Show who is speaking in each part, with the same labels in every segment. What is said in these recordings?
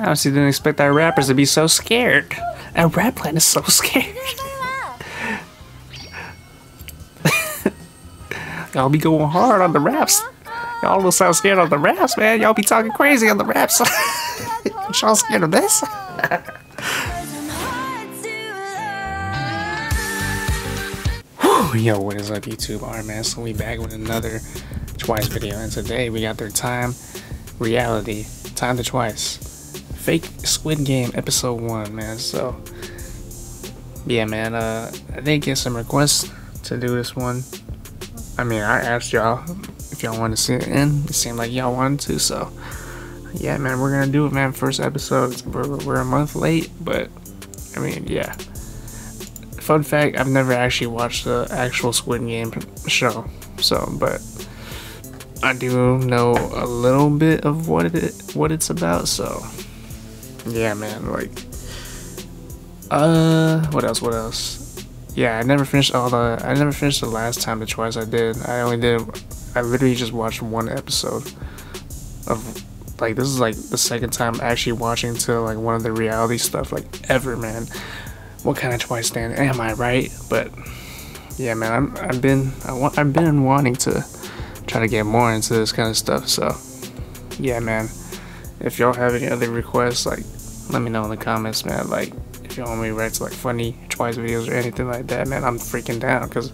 Speaker 1: I honestly didn't expect our rappers to be so scared. Our rap plan is so scared. Y'all be going hard on the raps. Y'all will sound scared on the raps, man. Y'all be talking crazy on the raps. Y'all scared of this? Yo, what is up YouTube? Alright man, so we back with another Twice video and today we got their time reality. Time to Twice. Fake Squid Game episode 1, man. So yeah man, uh I did get some requests to do this one. I mean I asked y'all if y'all want to see it in. It seemed like y'all wanted to, so yeah man, we're gonna do it man. First episode. We're, we're a month late, but I mean yeah fun fact, I've never actually watched the actual Squid Game show, so but I do know a little bit of what it what it's about. So yeah, man, like uh, what else? What else? Yeah, I never finished all the. I never finished the last time the twice I did. I only did. I literally just watched one episode of like this is like the second time actually watching to like one of the reality stuff like ever, man what kind of twice stand am I, right? But yeah, man, I'm, I've been I want I've been wanting to try to get more into this kind of stuff. So yeah, man, if y'all have any other requests, like let me know in the comments, man. Like if y'all want me to react to like funny twice videos or anything like that, man, I'm freaking down because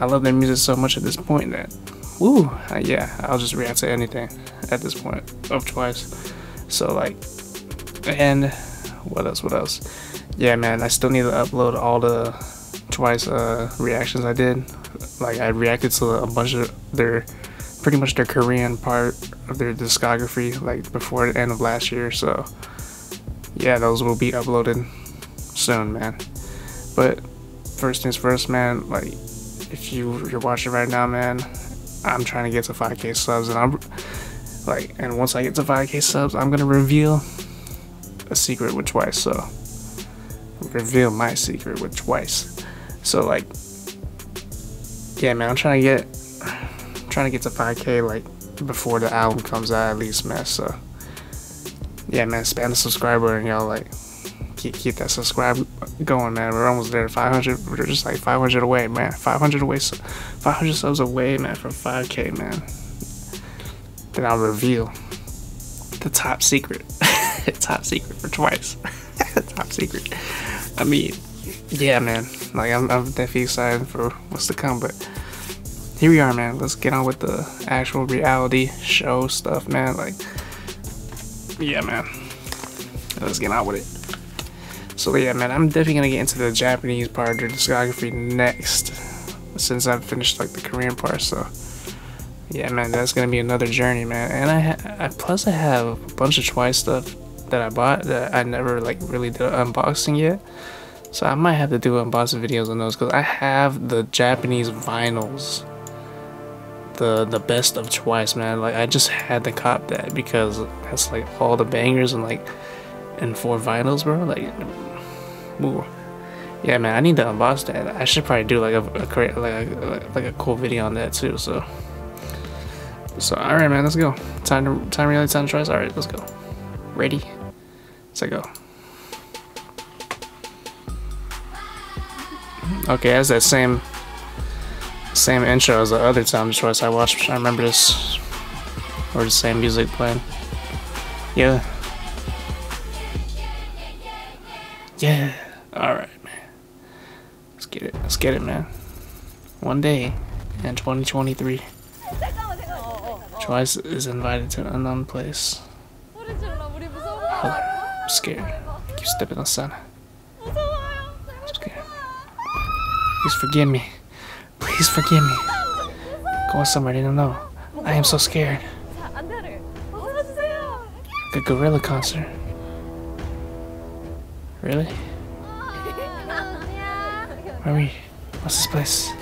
Speaker 1: I love their music so much at this point that woo, yeah, I'll just react to anything at this point of twice. So like, and what else? What else? yeah, man, I still need to upload all the twice uh, reactions I did. Like I reacted to a bunch of their, pretty much their Korean part of their discography, like before the end of last year. So yeah, those will be uploaded soon, man. But first things first, man. Like if you you're watching right now, man, I'm trying to get to 5K subs, and I'm like, and once I get to 5K subs, I'm gonna reveal a secret with twice. So reveal my secret with twice. So like, yeah, man, I'm trying to get, trying to get to 5K like before the album comes out at least, man. So yeah, man, spam the subscriber and y'all like keep keep that subscribe going, man. We're almost there. 500. We're just like 500 away, man. 500 away, 500 subs away, man, from 5K, man. Then I'll reveal the top secret. top secret for twice. top secret. I mean, yeah, man. Like, I'm, I'm definitely excited for what's to come, but here we are, man. Let's get on with the actual reality show stuff, man. Like, yeah, man. Let's get on with it. So, yeah, man, I'm definitely gonna get into the Japanese part of the discography next, since I've finished, like, the Korean part, so. Yeah, man, that's gonna be another journey, man. And I, I plus I have a bunch of Twice stuff that I bought that I never like really did unboxing yet. So I might have to do unboxing videos on those because I have the Japanese vinyls. The the best of twice, man. Like I just had to cop that because that's like all the bangers and like and four vinyls, bro. Like, ooh. yeah, man. I need to unbox that. I should probably do like a, a like a like a cool video on that too. So, so all right, man. Let's go. Time to time really time to. All right, let's go. Ready? Let's go. Okay, has that same same intro as the other time choice I watched. I remember this or the same music playing. Yeah. Yeah. Alright, man. Let's get it. Let's get it, man. One day in 2023, Twice is invited to an unknown place. I'm scared. Keep stepping outside. I'm scared. Please forgive me. Please forgive me. Go somewhere I didn't know. I am so scared. Like a gorilla concert. Really? Where are we? What's this place?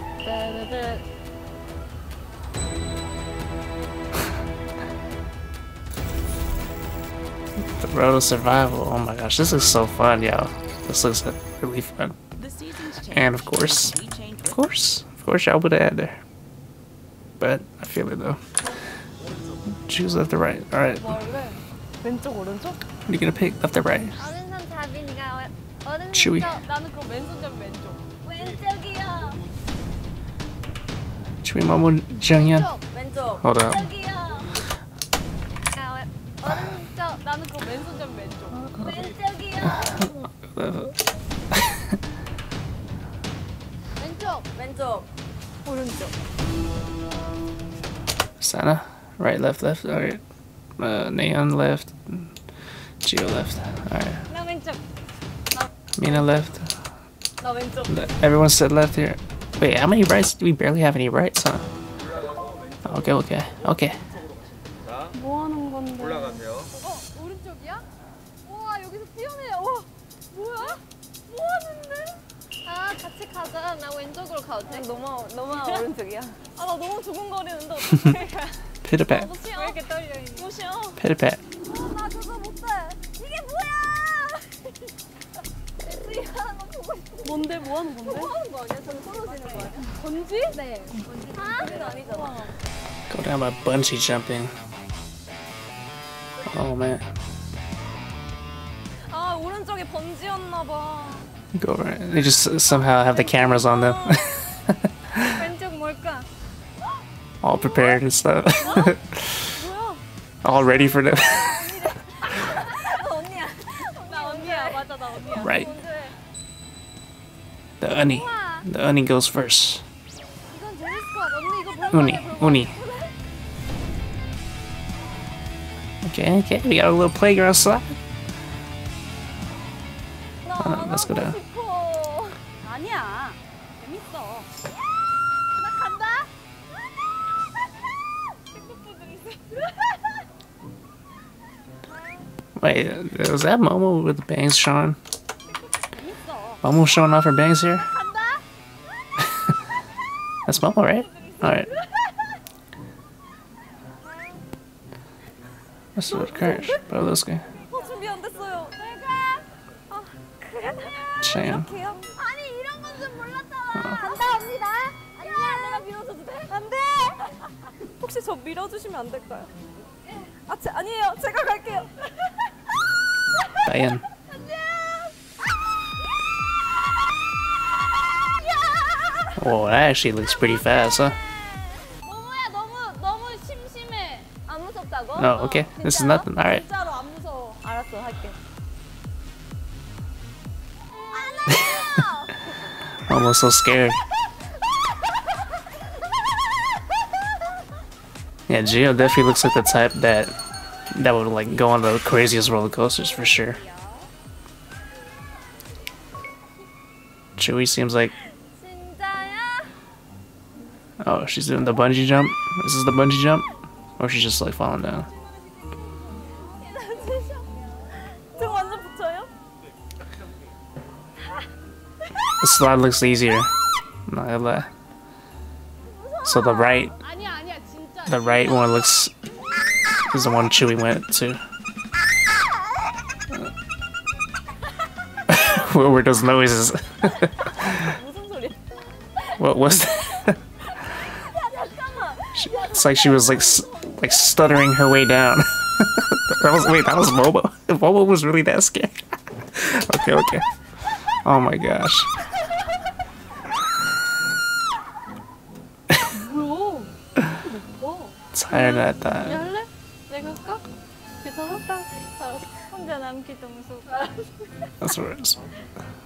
Speaker 1: The road to Survival. Oh my gosh, this is so fun, y'all. This looks really fun. And of course, of course, of course, I would have had there. But I feel it though. Choose left or right.
Speaker 2: Alright.
Speaker 1: What are you gonna pick? Left or right?
Speaker 3: Tzuyu.
Speaker 1: Tzuyu Momo
Speaker 2: Jeongyeon.
Speaker 1: Hold up.
Speaker 2: Uh, uh, uh,
Speaker 1: Sana, right, left, left. Alright. Uh, Nayeon left. Jihyo left. Alright. Mina left. Everyone said left here. Wait, how many rights? We barely have any rights, huh? Okay, okay, okay.
Speaker 3: 왼쪽으로 가도
Speaker 2: 너무 너무 오른쪽이야. 아, 나 너무 두근거리는데 어떡해?
Speaker 1: Pitter pat.
Speaker 2: 왜 이렇게 떨려 있니? 무시어.
Speaker 1: Pitter pat.
Speaker 3: 나 그거 못해. 이게 뭐야? 애들이 하는 거 보고 싶어.
Speaker 2: 뭔데? 뭐 하는 건데?
Speaker 3: 뭐 하는 거 아니야? 전 떨어지는 거 아니야?
Speaker 2: 건지?
Speaker 3: 네. 아?
Speaker 2: 그건 아니잖아.
Speaker 1: Go down by bungee jumping. Oh man.
Speaker 2: 아, 오른쪽이 번지였나 봐.
Speaker 1: Go over They just somehow have the cameras on them. All prepared and stuff. All ready for them. right. The unnie. The uni goes first. Uni. Uni. Okay, okay. We got a little playground slide let's go down. Wait, was that Momo with the bangs showing? Momo showing off her bangs here? That's Momo, right? Alright. That's
Speaker 2: a little crash, but this guy. 돼! 혹시 저 밀어주시면 안 될까요? 아, 제, 아니에요. 제가 갈게요.
Speaker 1: Diane. Whoa, that actually looks pretty fast, huh?
Speaker 3: 모모야 너무 너무 심심해. 안 무섭다고?
Speaker 1: Oh, okay. This is
Speaker 3: 진짜로?
Speaker 1: nothing. Alright.
Speaker 2: I
Speaker 1: was so scared. Yeah, Jihyo definitely looks like the type that that would like go on the craziest roller coasters for sure. Tzuyu seems like Oh, she's doing the bungee jump? Is this the bungee jump? Or she's just like falling down? The slide looks easier. So the right, the right one looks is the one Tzuyu went to. what were those noises? what was that? It's like she was like like stuttering her way down. that was wait, that was Momo. Momo was really that scared. okay, okay. Oh my gosh. 알았다.
Speaker 2: 열래? 내가 할까? 혼자 남기 무서워.
Speaker 1: That's what it is.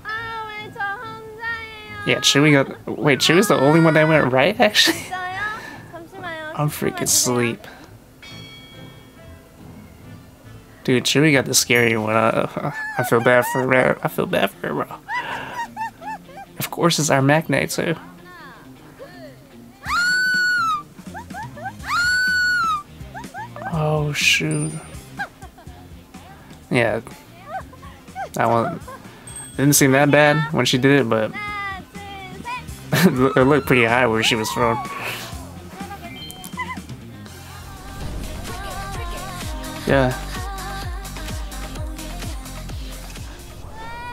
Speaker 3: 아왜 저 혼자예요?
Speaker 1: Yeah, Tzuyu got. Wait, Tzuyu was the only one that went right actually.
Speaker 3: 진짜요? 잠시만요.
Speaker 1: I'm freaking sleep. Dude, Tzuyu got the scary one. I, I feel bad for I feel bad for her, bro. Of course, it's our maknae too. shoot. Yeah. That one didn't seem that bad when she did it, but it looked pretty high where she was from. Yeah.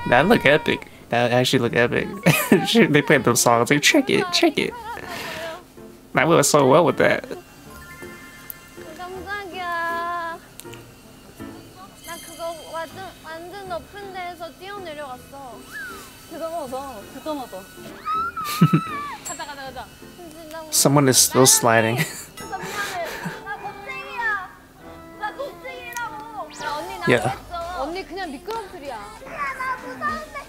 Speaker 1: That looked epic. That actually looked epic. they played those songs like, check it, check it. I went so well with that.
Speaker 3: 높은 데에서 뛰어내려갔어.
Speaker 2: 대단하다. 대단하다. 가자 가자 가자.
Speaker 3: 근데 나
Speaker 1: Someone is still sliding.
Speaker 3: 진짜 미안해. 나 겁쟁이야. 나 겁쟁이라고. 야, 언니 나
Speaker 1: Yeah.
Speaker 3: 그랬어. 언니 그냥 미끄럼틀이야. 야, 나 무서운데.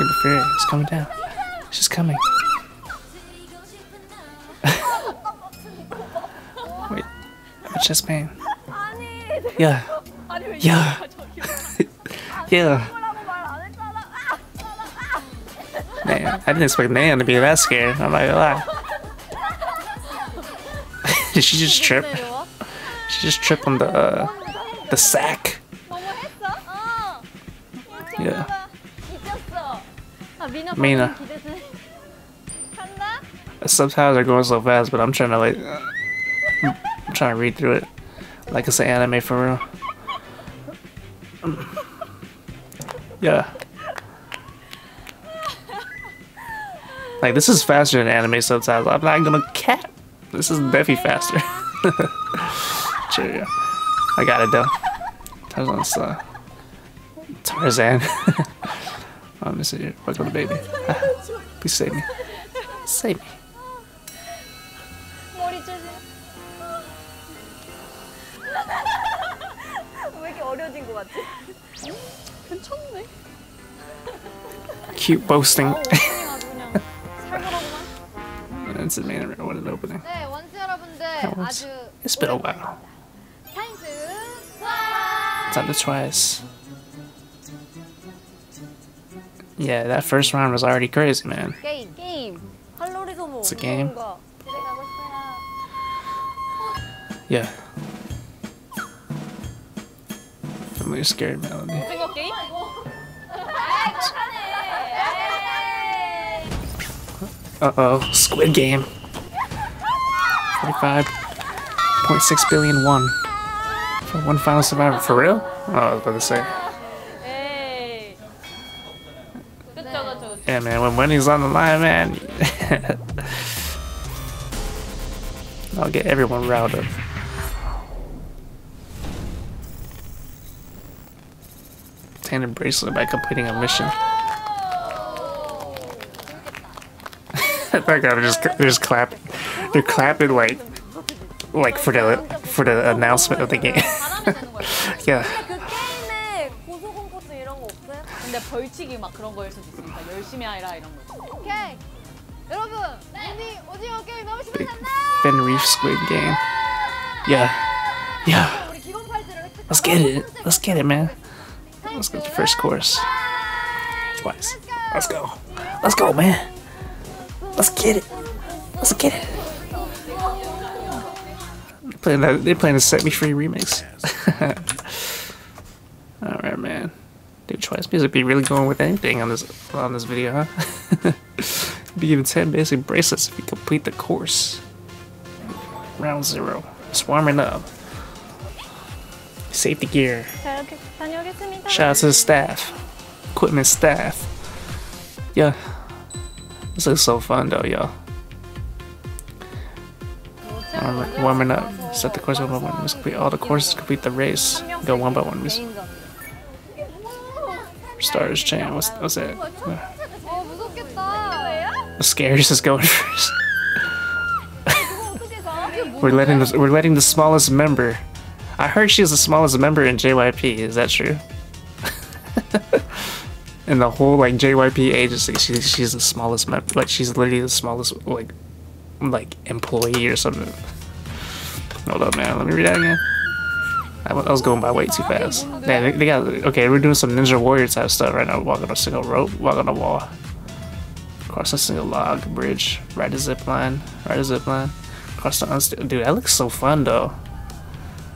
Speaker 1: Interfere. It's coming down. She's coming. Wait. My chest pain.
Speaker 3: 아니,
Speaker 1: Yeah.
Speaker 2: 아니 왜
Speaker 1: Yeah. Yeah. Man, I didn't expect Nan to be that scared, I'm not gonna lie. Did she just trip? She just tripped on the, uh, the sack. Yeah. Mina. Subtitles are going so fast, but I'm trying to, like, I'm trying to read through it. Like it's an anime for real. Yeah. Like this is faster than anime subtitles. I'm not gonna cap. This is definitely faster. yeah. I got it though. Tarzan's uh, Tarzan. oh, miss it. Welcome to baby. Please save me. Save me. cute boasting. That's the main amazing. What an opening.
Speaker 3: That
Speaker 1: was, it's been a while. Time to twice. Yeah, that first round was already crazy, man. It's a game. Yeah. I'm really scared, Melody. Uh-oh, Squid Game. 45.6 billion won. For one final survivor. For real? Oh, I was about to say. Yeah, man, when Wendy's on the line, man. I'll get everyone routed. up. Tandem bracelet by completing a mission. that guy they're just they're just clapping. They're clapping like like for the for the announcement of the game.
Speaker 2: 잘하면 되는 거야.
Speaker 1: yeah.
Speaker 2: 그 게임에 고소 공포증 이런 거 없어요? 근데 벌칙이 막 그런 거일 수도 있으니까 열심히 하라 이런 거.
Speaker 3: 오케이. 여러분, 언니 오징어 게임 너무
Speaker 1: Big
Speaker 3: 신났나?
Speaker 1: Fin Reef Squid Game. Yeah. Yeah.
Speaker 3: 우리 기본 팔찌를 획득하고
Speaker 1: Let's get it.
Speaker 3: 첫 번째
Speaker 1: Let's get it, man.
Speaker 3: 타임스
Speaker 1: Let's go to the first course. Twice.
Speaker 3: Let's
Speaker 1: Let's go. Let's go, man. Let's get it. Let's get it. They're playing, that, they're playing a Set Me Free remix. Alright, man. Dude, Twice Music be really going with anything on this on this video, huh? be given 10 basic bracelets if you complete the course. Round zero. It's warming up. Safety gear. Shout out to the staff. Equipment staff. Yeah. This is so fun though, y'all. Right, warming up. Set the course one by one. Complete all the courses, complete the race. Go one by one. Stars chain. What's, what's that? The scariest is going first. we're letting the, we're letting the smallest member. I heard she's the smallest member in JYP. Is that true? in the whole like JYP agency, she, she's the smallest member. Like she's literally the smallest like like employee or something. Hold up, man. Let me read that again. I, was going by way too fast. Man, they, they got okay. We're doing some Ninja Warrior type stuff right now. Walk on a single rope. Walk on a wall. Cross a single log bridge. Ride a zip line. Ride a zip line. Cross the unst- Dude, that looks so fun though.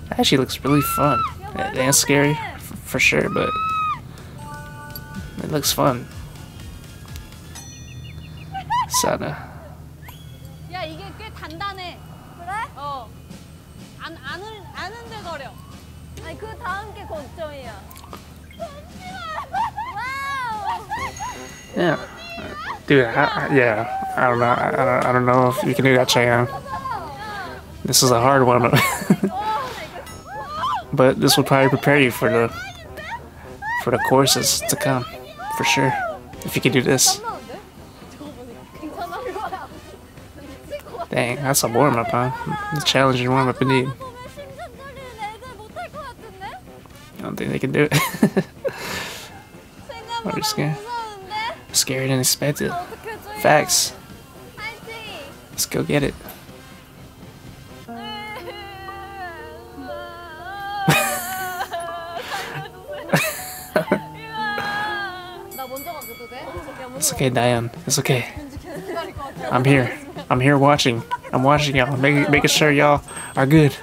Speaker 1: That actually looks really fun. And scary for sure, but it looks fun. Sana.
Speaker 2: Yeah, 이게 꽤 단단해.
Speaker 3: 그래?
Speaker 2: 어. 안 안을 안 흔들거려.
Speaker 3: 아니 그 다음 게 고점이야. 와우.
Speaker 1: Yeah. Dude, I, yeah, I don't know. I, I, don't, I don't know if you can do that, Chaeyoung. This is a hard one, but this will probably prepare you for the for the courses to come for sure. If you can do this. Dang, that's a warm-up, huh? It's challenging warm-up indeed. I don't think they can do it.
Speaker 3: I'm
Speaker 1: just scared. Scared and expected. Facts. Let's go get it. okay, Diane. It's okay. I'm here. I'm here watching. I'm watching y'all, making, making sure y'all are good.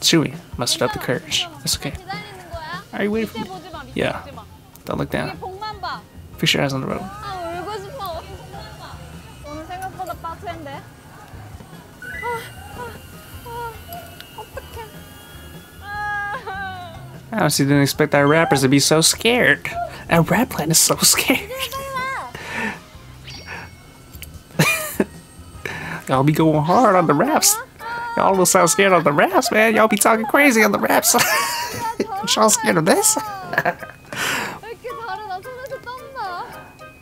Speaker 1: Tzuyu mustered up the courage. It's okay. Are you waiting for me? Yeah. Don't look down. Fix your eyes on the road. I honestly didn't expect our rappers to be so scared. And Rat Plant is so scared. Y'all be going hard on the raps. Y'all look so scared on the raps, man. Y'all be talking crazy on the raps. Y'all scared of this?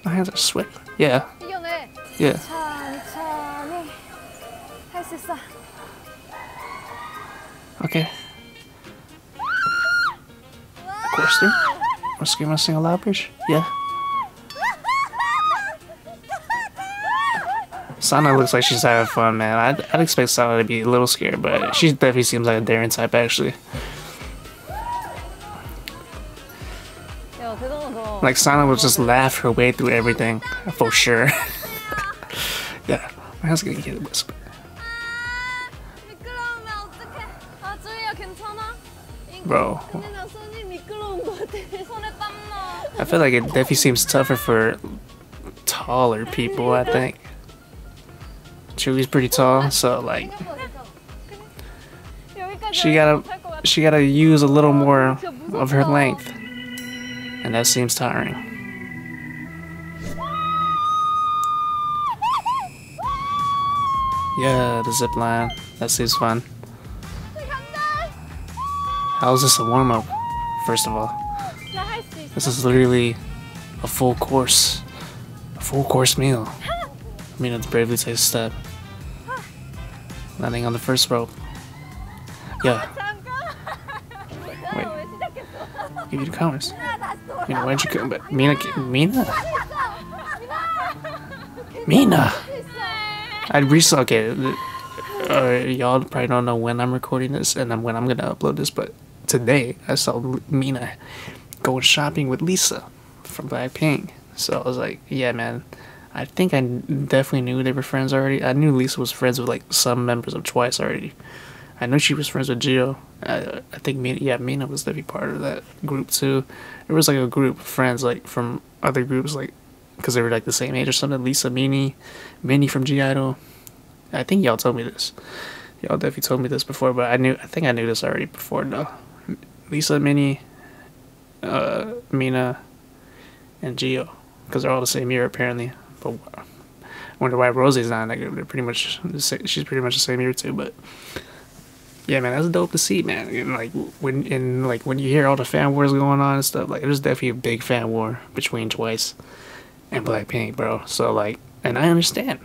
Speaker 1: My hands are sweaty. Yeah. Yeah. Okay. Of. We're going to sing a loud bridge? Yeah. Sana looks like she's having fun, man. I'd, I'd expect Sana to be a little scared, but she definitely seems like a daring type, actually. Like, Sana will just laugh her way through everything, for sure. yeah, my was gonna get a whisper. Bro. I feel like it definitely seems tougher for taller people, I think. Julie's pretty tall, so like she gotta she gotta use a little more of her length. And that seems tiring. Yeah, the zip line. That seems fun. How is this a warm up, first of all? This is literally a full course, a full course meal. I mean, it's bravely takes a step. Landing on the first rope. Yeah. Wait. Give you the counters. Mina, why did you come back? Mina, Mina? Mina! I'd recently, okay, uh, y'all probably don't know when I'm recording this and when I'm gonna upload this, but today I saw Mina going shopping with Lisa from Blackpink. So I was like, yeah, man. I think I definitely knew they were friends already. I knew Lisa was friends with like some members of Twice already. I know she was friends with Jihyo. I, I think Mina, yeah, Mina was definitely part of that group too. It was like a group of friends like from other groups, like because they were like the same age or something. Lisa, Minnie, Minnie from (G)I-DLE. I think y'all told me this. Y'all definitely told me this before, but I knew. I think I knew this already before. though. Lisa, Minnie, uh, Mina, and Jihyo, because they're all the same year apparently. But I wonder why Rosé's not group. They're pretty much she's pretty much the same year too. But yeah, man, that's dope to see, man. And like when and like when you hear all the fan wars going on and stuff, like there's definitely a big fan war between Twice and Blackpink, bro. So like, and I understand.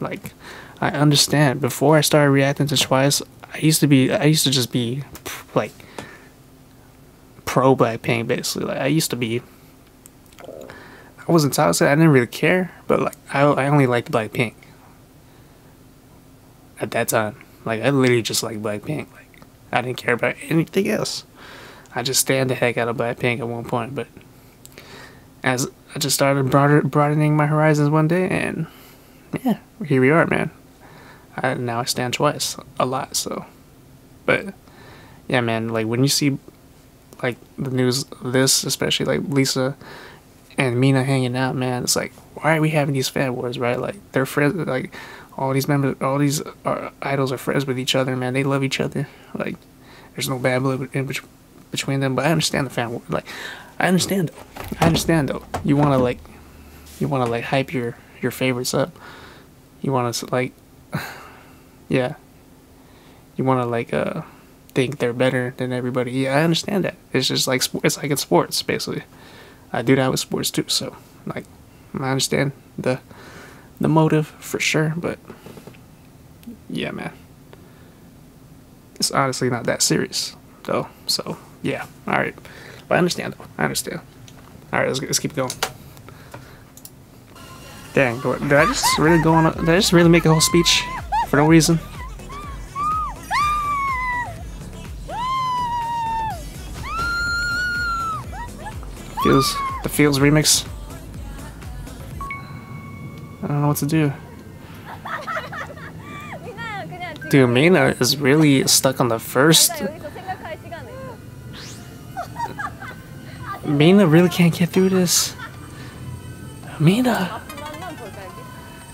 Speaker 1: Like, I understand. Before I started reacting to Twice, I used to be, I used to just be like pro Blackpink, basically. Like I used to be. I wasn't toxic. I didn't really care, but like I, I only liked Blackpink at that time. Like I literally just liked Blackpink. Like I didn't care about anything else. I just stand the heck out of Blackpink at one point, but as I just started broader, broadening my horizons one day, and yeah, here we are, man. I, now I stand twice a lot, so. But yeah, man, like when you see like the news this, especially like Lisa and Mina hanging out, man, it's like why are we having these fan wars, right? Like they're friends, like all these members, all these uh, idols are friends with each other, man. They love each other. Like there's no bad blood in bet- between them. But I understand the fan war. Like I understand though. I understand though. You want to like, you want to like hype your your favorites up. You want to like, yeah. You want to like uh think they're better than everybody. Yeah, I understand that. It's just like it's like in sports, basically. I do that with sports too. So like, I understand the the motive for sure, but yeah, man, it's honestly not that serious though. So yeah, all right, but I understand though. I understand. All right, let's let's keep going. Dang, did I just really go on? A, did I just really make a whole speech for no reason? Feels the Feels remix. I don't know what to do. Dude, Mina is really stuck on the first. Mina really can't get through this. Mina!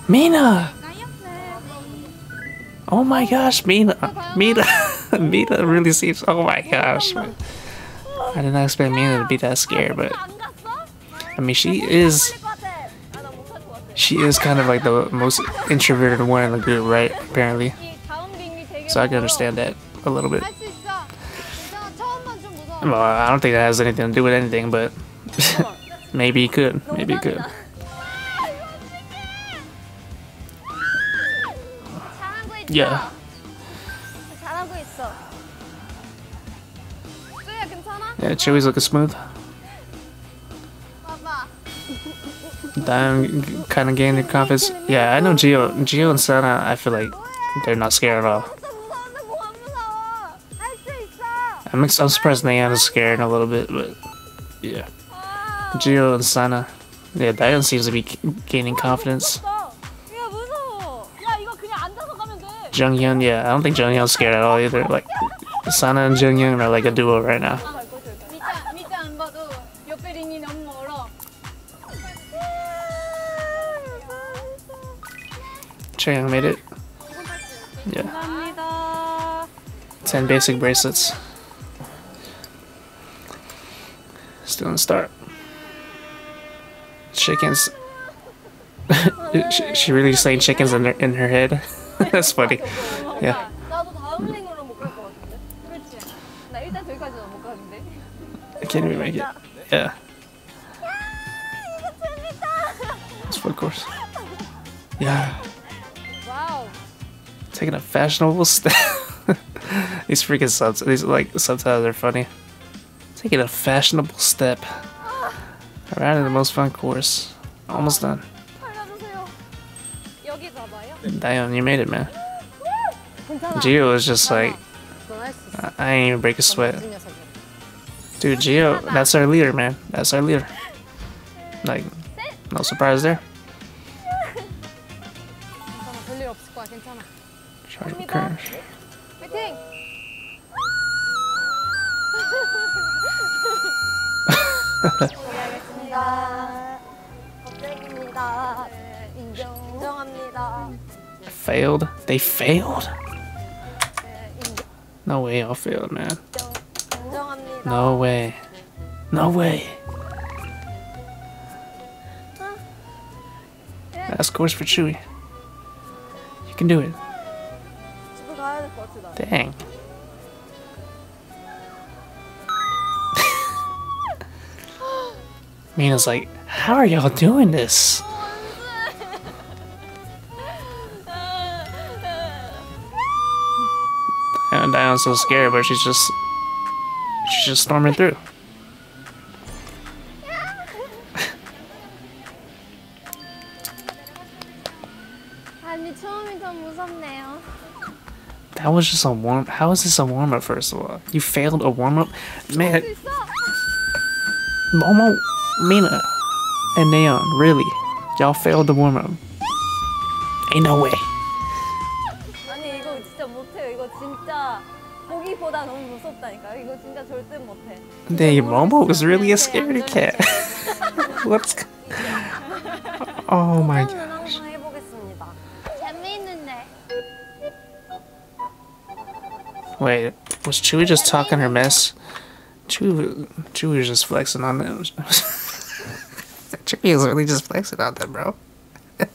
Speaker 1: Mina! Oh my gosh, Mina! Mina! Mina really seems. Oh my gosh. I did not expect Mina to be that scared, but I mean, she is she is kind of like the most introverted one in the group, right? Apparently, so I can understand that a little bit. Well, I don't think that has anything to do with anything, but maybe it could. Maybe it could. Yeah. Yeah, it's looking smooth. Damn, kind of gained confidence. Yeah, I know Jihyo, Jihyo and Sana. I feel like they're not scared at all. I'm, I'm surprised scared a little bit, but yeah. Jihyo and Sana. Yeah, Dahyun seems to be gaining confidence. Jeongyeon, yeah, I don't think Jeongyeon's scared at all either. Like, Sana and Jeongyeon are like a duo right now. Chaeyoung made it. Yeah. 10 basic bracelets. Still in start. Chickens. she, she really slaying chickens in her, in her head. That's funny. Yeah. I can't even make it. Yeah. It's full course. Yeah. Taking a fashionable step. these freaking subs, these like subtitles are funny. Taking a fashionable step around in the most fun course. Almost done. Damn, you made it, man. Jihyo was just like, I ain't even break a sweat. Dude, Jihyo, that's our leader, man. That's our leader. Like, no surprise there. failed. They failed? No way y'all failed, man. No way. No way. That's course for Tzuyu. You can do it. Dang. Mina's like, how are y'all doing this? shutting down, so scared, but she's just she's just storming through. that was just a warm how is this a warm up first of all? You failed a warm up? Man Momo Mina and Nayeon, really. Y'all failed the warm up. Ain't no way. Nay, Momo was really a scaredy cat. Let's go. Oh my
Speaker 3: gosh.
Speaker 1: Wait, was Tzuyu just talking her mess? Tzuyu, Tzuyu was just flexing on them. Tzuyu was really just flexing on them, bro.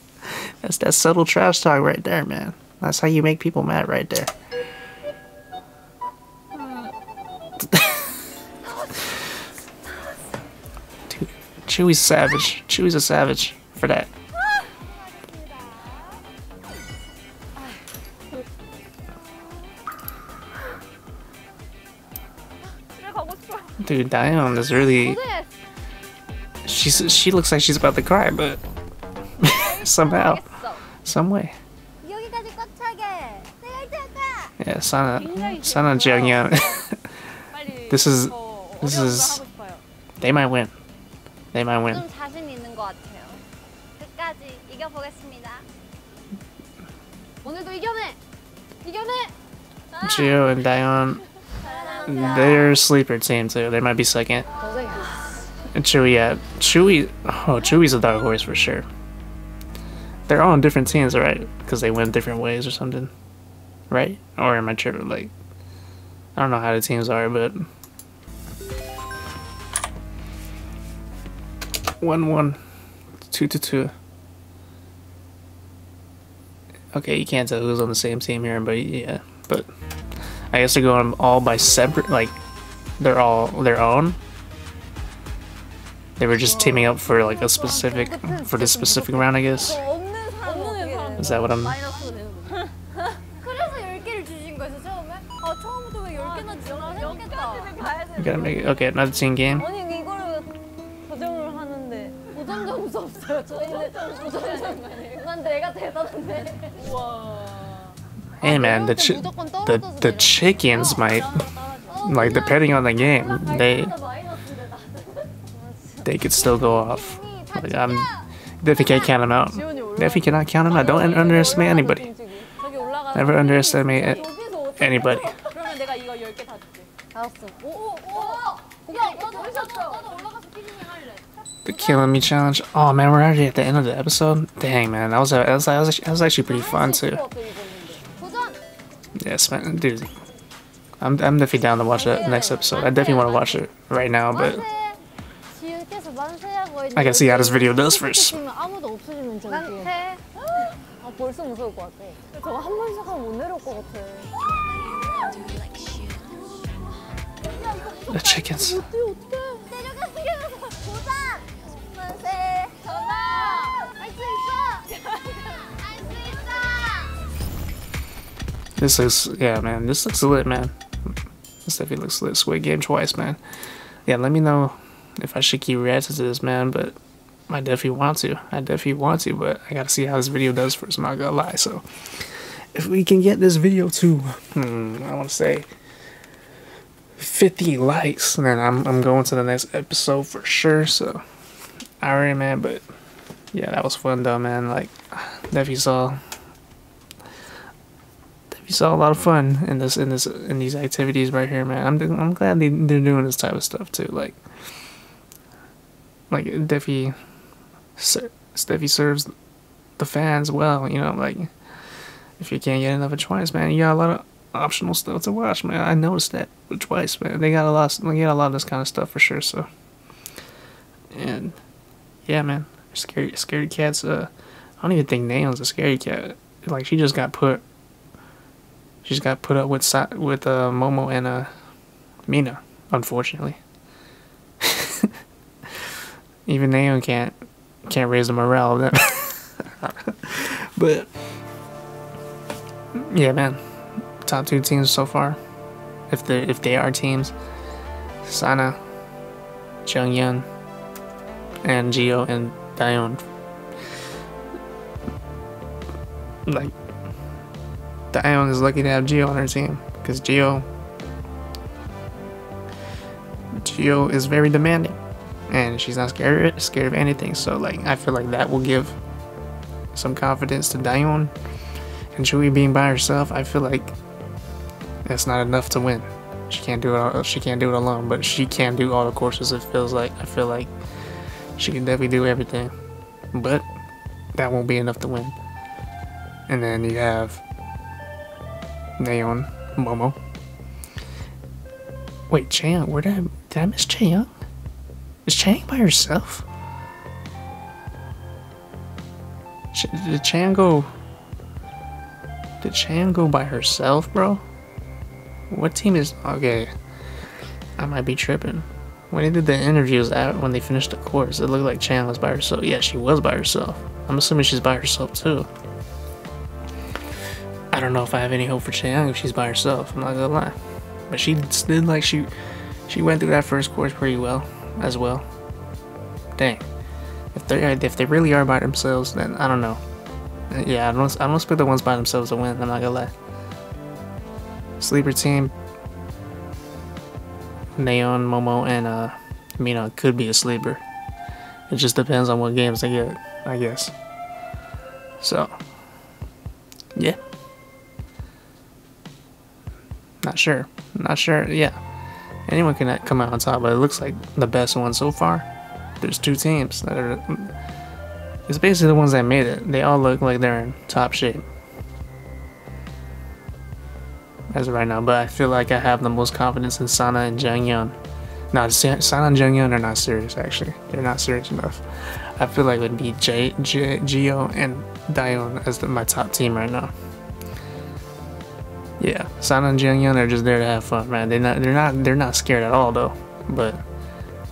Speaker 1: That's that subtle trash talk right there, man. That's how you make people mad right there. Tzuyu's savage. Tzuyu's a savage for that. Dude, Dahyun is really. She's she looks like she's about to cry, but somehow, some way. Yeah, Sana, Sana Jeongyeon. this is, this is. They might win. They might win.
Speaker 3: 좀
Speaker 1: and Dahyun, they're a sleeper team too. They might be second. And Tzuyu, yeah. Tzuyu, oh, Tzuyu's a dark horse for sure. They're all on different teams, right? Because they win different ways or something. Right? Or am I tripping? Like, I don't know how the teams are, but one one two to two. Okay, you can't tell who's on the same team here, but yeah, but I guess they're going all by separate, like they're all their own. They were just teaming up for like a specific, for this specific round, I guess. Is that what I'm? Gotta make it. Okay, another team game. Hey man, the chi the the chickens might like depending on the game, they they could still go off. Like I'm definitely can't count them out. Definitely cannot count them out. Don't underestimate anybody. Never underestimate anybody.
Speaker 2: 그러면 내가 이거 10개 다 줄게.
Speaker 3: 알았어. 오오오. 야 나도 나도 올라가서 피디님 할래.
Speaker 1: The killing me challenge. Oh man, we're already at the end of the episode. Dang man, that was that was, that was, that was actually pretty fun too.
Speaker 3: 도전.
Speaker 1: Yes man, dude. I'm I'm definitely down to watch that next episode. I definitely want to watch it right now, but
Speaker 3: 지우께서 만세하고
Speaker 1: I gotta see how this video does first.
Speaker 3: 아무도 없어지면 저기. 만세. 아 벌써 무서울 것 같아.
Speaker 2: 저거 한 번 시작하면 못 내려올 것 같아.
Speaker 1: the chickens.
Speaker 3: 내려가세요. 도전. 만세. 전화. 할수 있어. 할 수 있어.
Speaker 1: This looks yeah man. This looks lit man. This definitely looks lit. Squid Game twice man. Yeah, let me know if I should keep reacting to this man, but I definitely want to. I definitely want to, but I gotta see how this video does first. I'm not gonna lie. So if we can get this video to hmm, I want to say 50 likes, then I'm I'm going to the next episode for sure. So alright man, but yeah, that was fun though, man. Like definitely saw definitely saw a lot of fun in this in this in these activities right here, man. I'm I'm glad they they're doing this type of stuff too. Like like it definitely serves the fans well. You know, like if you can't get enough of Twice, man, you got a lot of optional stuff to watch, man. I noticed that with Twice, man. They got a lot, they got a lot of this kind of stuff for sure. So, and yeah, man, scary, scary cats. Uh, I don't even think Nayeon's a scary cat. Like she just got put, she just got put up with with uh, Momo and uh, Mina, unfortunately. even Nayeon can't can't raise the morale of them. but yeah, man, top two teams so far. If they if they are teams, Sana, Jeongyeon, and Jihyo and Dahyun. Like Dahyun is lucky to have Jihyo on her team because Jihyo Jihyo is very demanding and she's not scared scared of anything. So like I feel like that will give some confidence to Dahyun and Tzuyu being by herself. I feel like that's not enough to win. She can't do it. All, she can't do it alone, but she can do all the courses. It feels like I feel like she can definitely do everything, but that won't be enough to win. And then you have Nayeon, Momo. Wait, Chang, where did I, did I miss Chang? Is Chang by herself? Ch- Did Chang go? Did Chan go by herself, bro? What team is okay? I might be tripping. When they did the interviews out when they finished the course, it looked like Chan was by herself. Yeah, she was by herself. I'm assuming she's by herself too. I don't know if I have any hope for Chaeyoung if she's by herself. I'm not gonna lie, but she did like she she went through that first course pretty well as well. Dang, if they if they really are by themselves, then I don't know. Yeah, I don't I don't expect the ones by themselves to win. I'm not gonna lie. Sleeper team. Nayeon, Momo, and uh, Mina could be a sleeper. It just depends on what games they get, I guess. So, yeah. Not sure. Not sure. Yeah. Anyone can come out on top, but it looks like the best one so far. There's two teams that are. It's basically the ones that made it. They all look like they're in top shape. As of right now, but I feel like I have the most confidence in Sana and Jeongyeon. No, Sana and Jeongyeon are not serious, actually. They're not serious enough. I feel like it would be J, J, and Dahyun as the, my top team right now. Yeah, Sana and Jeongyeon are just there to have fun, man. They're not, they're not, they're not scared at all, though. But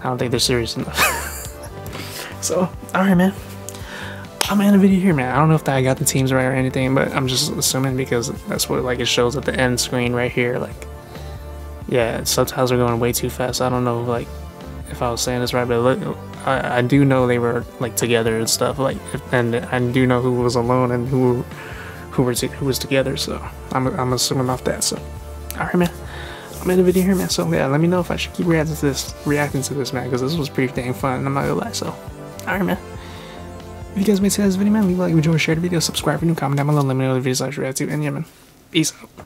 Speaker 1: I don't think they're serious enough. so, all right, man. I'm in a video here, man. I don't know if I got the teams right or anything, but I'm just assuming because that's what like it shows at the end screen right here. Like, yeah, subtitles are going way too fast. I don't know like if I was saying this right, but look, I, I do know they were like together and stuff. Like, and I do know who was alone and who who were who was together. So I'm I'm assuming off that. So, all right, man. I'm in the video here, man. So yeah, let me know if I should keep reacting to this, reacting to this, man, because this was pretty dang fun. I'm not gonna lie. So, all right, man. If you guys made this video, man, leave a like, enjoy, share the video, subscribe for new, comment down below, let me know the videos I should react to, and yeah, man, peace out.